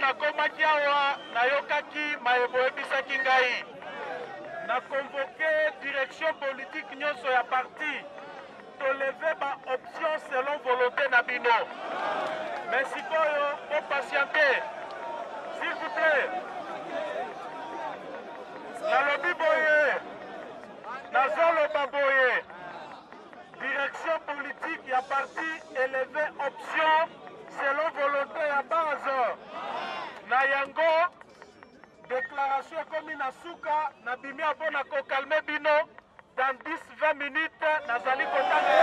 nakomaki awa nayokaki maye boyebisaki ngai na convoke direction politique nyonso ya parti toleve baoption selon volonté na bino me sikoyo bopatiente s'il vous plaît nalobi boye nazoloba boye Direction politique ya parti eleve option selon volonté ya base. Na yango déclaration ekomi na suka na bimi mpo na ko calmer bino dans 10 20 minutes nazali kotanga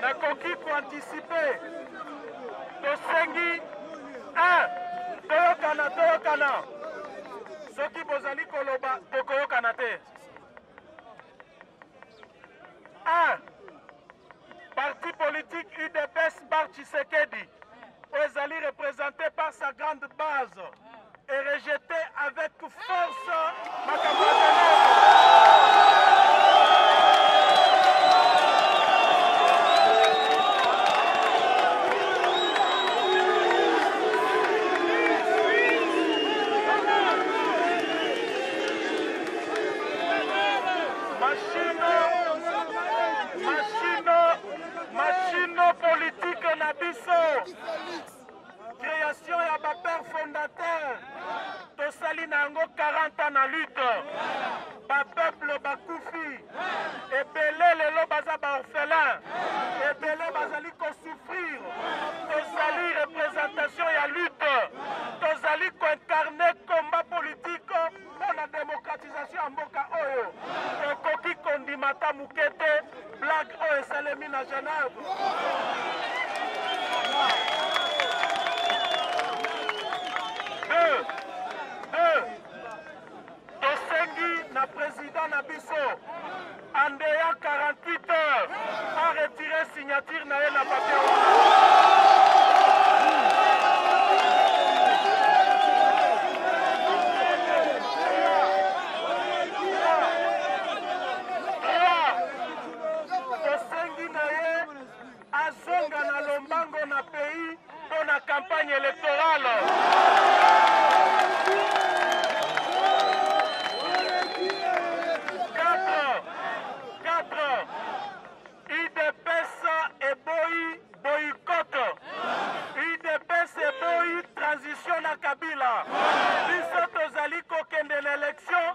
nakoki koantisipe tosengi un toyokana toyokana soki bozali koloba tokoyokana te un Parti politique UDPS par Tshisekedi ezali représente par sa grande base et rejeté avec force makambo Machine, machine politique na biso. Création ya ba père fondateur. Tosali na yango 40 ans na lutte. Ba peuple bakufi. Ebele lelo baza ba orphelins. Ebele bazali ko souffrir. Tosali représentation ya lutte. Tozali ko incarner combat politique mpo na demokratisation ya mboka oyo tokoki kondima ata moke te blage oyo esalemi na genève tosengi na president na biso Andeya 48 heures a retire signature na ye na papier wana. Azonga na lombango na pays mpo na campagne electorale. Kabila biso tozali kokende na election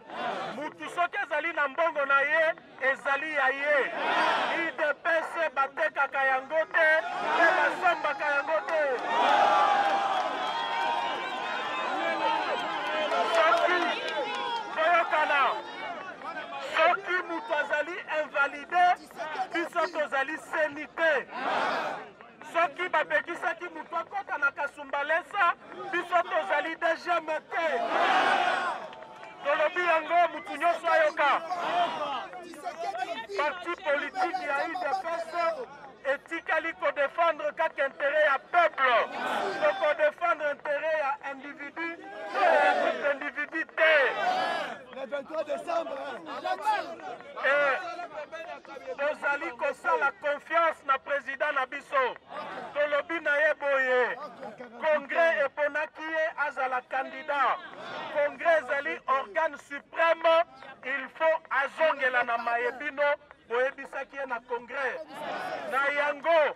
mutu soki ezali na mbongo na ye ezali ya ye idps batekaka yango te mpe basombaka yango te soki toyokana soki mutu azali invalide biso tozali seni te soki bapekisaki moto akota na kasumbalesa biso tozali dgm te tolobi yango motu nyonso ayoka parti politiki ya udps etikali kodefendre kaka intere ya peuple tokodefendre intere ya individu to ya groupe individu te tozali kosala confiance na president na biso tolobi na ye boye congrès eponaki ye azala candidat congrès ezali organe suprême il faut azongela na maye bino boyebisaki ye na congrès na yango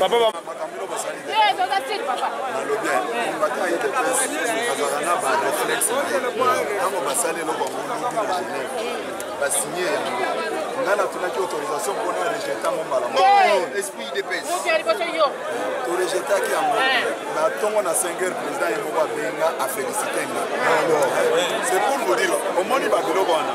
papa ba nalobi mbata ye de prince azalaka na ba reflexe ntango basali eloko yango lobi na genève basigne yango nga natunaki autorisation mpona rejeta yango mbala torejetaki yango na ntongo na 5 heure président ye moko abenga afelicite nga c'est pour vous dire omoni babiloko wana